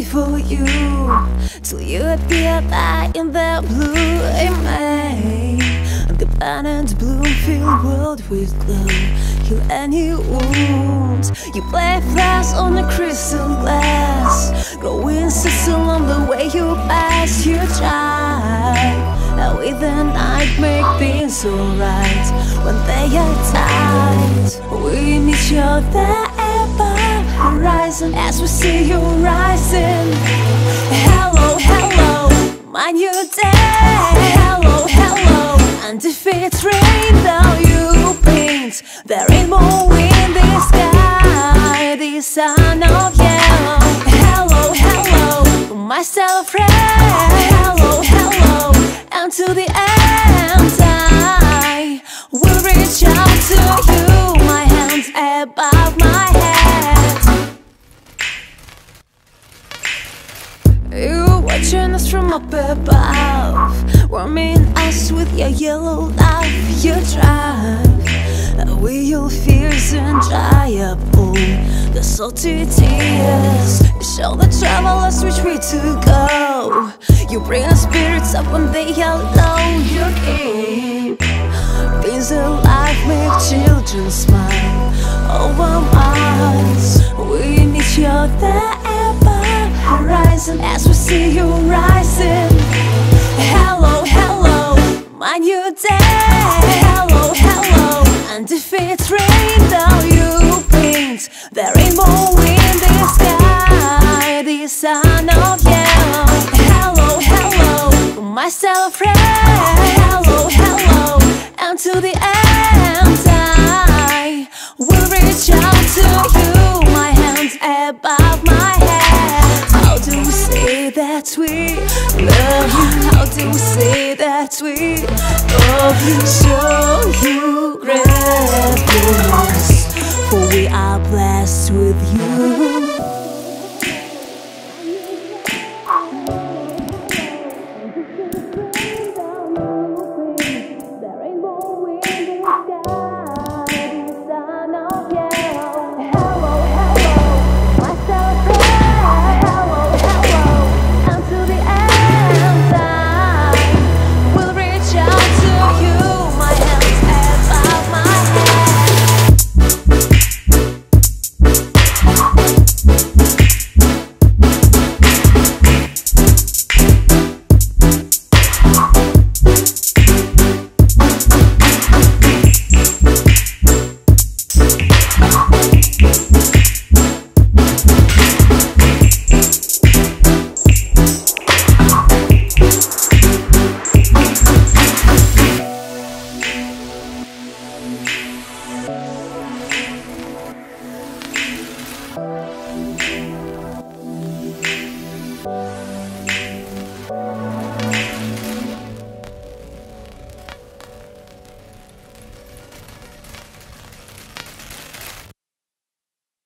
wait for you. Till you appear back in the blue in May. The planets bloom, fill world with glow. Heal any wounds. You play fast on the crystal glass. Growing sizzle on the way you pass You try And with the night make things alright. When they are tight We meet each other above horizon. As we see you rising my new day Hello, hello, undefeated rainbow you paint. The rainbow in the sky The sun of yellow Hello, hello, my style of friend Hello, hello, and to the end I will reach out to you. My hands above up above. Warming us with your yellow life You drive. Away your fears and dry up all the salty tears. You show the travelers which way to go. You bring the spirits up when they are low. You keep things alive, make children smile. Over Mars, we need each there above horizon As we see you rising my new day Hello, hello, and if it undefeated rainbow you paint The rainbow in the sky. The sun of yellow. Hello, hello, my style friend Hello, hello, and to the end I will reach out to you. My hands above my head How do we say that we love you? Show you gratefulness For we are blessed with you